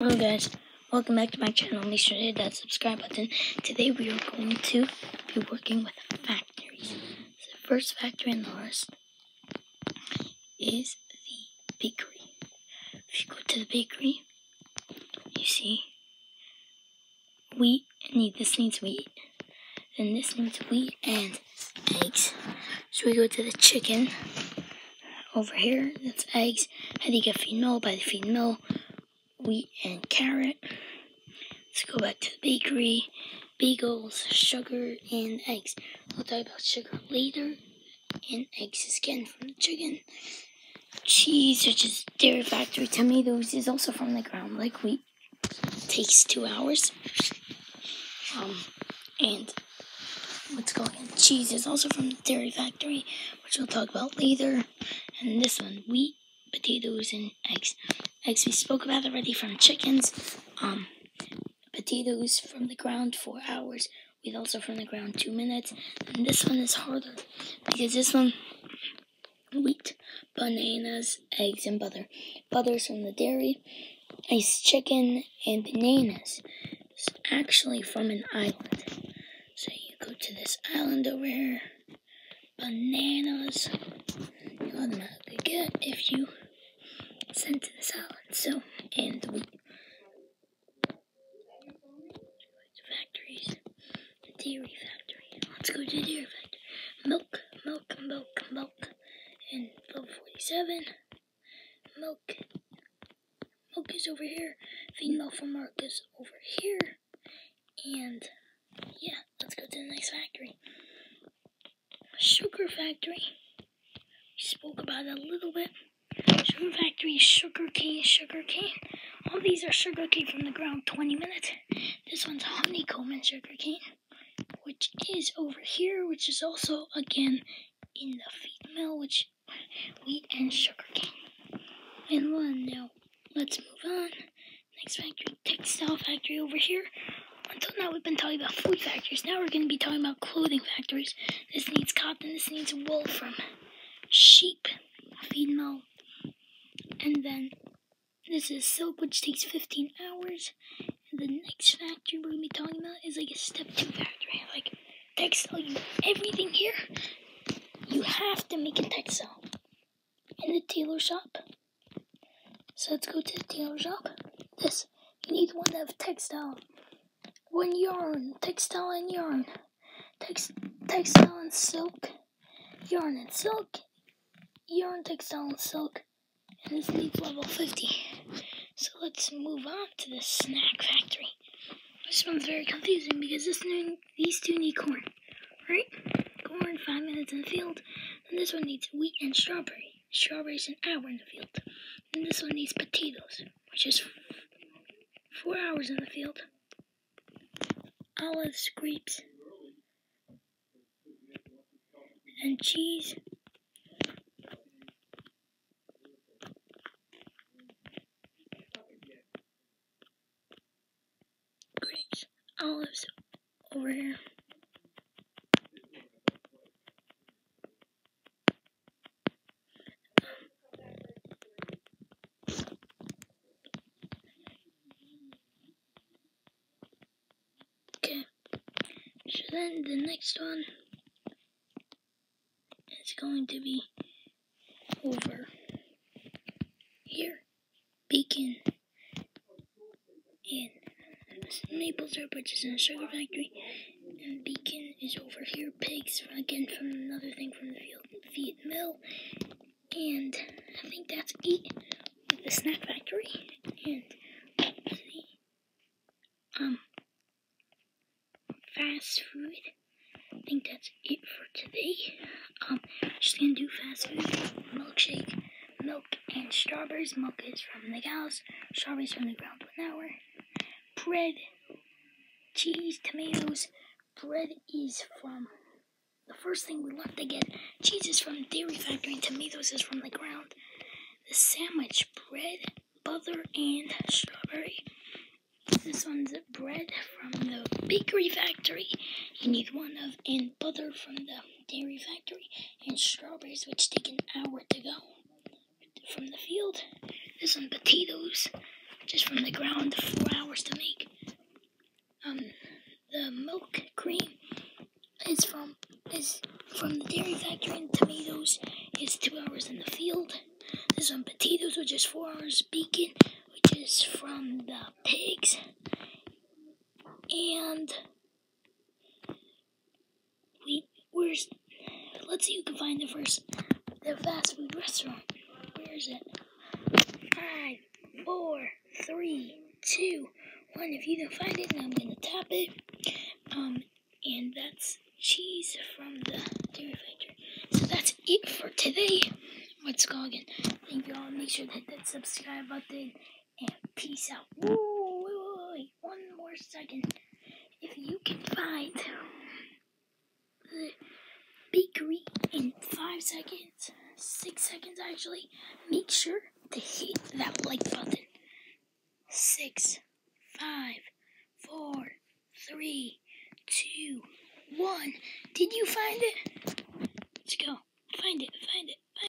Hello guys, welcome back to my channel. Make sure to hit that subscribe button. Today we are going to be working with factories. The first factory in the list is the bakery. If you go to the bakery, you see wheat, need this needs wheat, and this needs wheat and eggs. So we go to the chicken over here, that's eggs. You get feed mill? By the feed mill wheat and carrot. Let's go back to the bakery. Bagels, sugar, and eggs. We'll talk about sugar later. And eggs again from the chicken. Cheese, which is dairy factory. Tomatoes is also from the ground, like wheat. Takes two hours. Um, and let's go again. Cheese is also from the dairy factory, which we'll talk about later. And this one, wheat, potatoes, and eggs eggs we spoke about already from chickens. Um, potatoes from the ground four hours. Wheat also from the ground two minutes. And this one is harder because this one wheat, bananas, eggs, and butter. Butter's from the dairy. Ice chicken and bananas. It's actually from an island. So you go to this island over here. Bananas. You automatically get if you sent to this island. So, and we factories, dairy factory. Let's go to the dairy factory. Milk, milk, milk, milk, and level 47. Milk, milk is over here. Feed milk from Marcus over here. And yeah, let's go to the next factory. Sugar factory. We spoke about it a little bit. Sugar factory, sugar cane, sugar cane. All these are sugar cane from the ground, 20 minutes. This one's honeycomb and sugar cane, which is over here, which is also, again, in the feed mill, which wheat and sugar cane. And one now, let's move on. Next factory, textile factory over here. Until now, we've been talking about food factories. Now we're going to be talking about clothing factories. This needs cotton, this needs wool from sheep, feed mill, and then this is silk, which takes 15 hours. And the next factory we're to be talking about is like a step two factory. Like textile, you everything here, you have to make a textile in the tailor shop. So let's go to the tailor shop. This, you need one of textile, one yarn, textile and yarn, Tex, textile and silk, yarn and silk, yarn, textile and silk, and this needs level 50. So let's move on to the snack factory. This one's very confusing because this new, these two need corn, right? Corn, five minutes in the field. And this one needs wheat and strawberry. Strawberries an hour in the field. And this one needs potatoes, which is four hours in the field. Olives, grapes, and cheese olives over here. Okay, so then the next one is going to be over here, bacon and maple syrup, which is in a sugar factory, and bacon is over here. Pigs, again from another thing from the field, feed mill, and I think that's it with the snack factory. And um, fast food. I think that's it for today. Um, just gonna do fast food, milkshake, milk, and strawberries. Milk is from the cows, strawberries from the ground one hour bread, cheese, tomatoes. Bread is from the first thing we love to get. Cheese is from dairy factory, tomatoes is from the ground. The sandwich, bread, butter, and strawberry. This one's bread from the bakery factory. You need one of, and butter from the dairy factory, and strawberries, which take an hour to go from the field. This one, potatoes just from the ground, hours to make. Um, the milk cream is from is from the dairy factory, and tomatoes is two hours in the field. There's some potatoes, which is four hours. Bacon, which is from the pigs, and we where's let's see who can find the first the fast food restaurant. Where is it? Five, four, three, two, one. If you don't find it, I'm gonna tap it. Um, and that's cheese from the dairy factory. So that's it for today. What's Goggin? Thank you all. Make sure to hit that subscribe button and peace out. Wait, wait, wait, one more second. If you can find the bakery in five seconds, six seconds actually, make sure to hit that like button.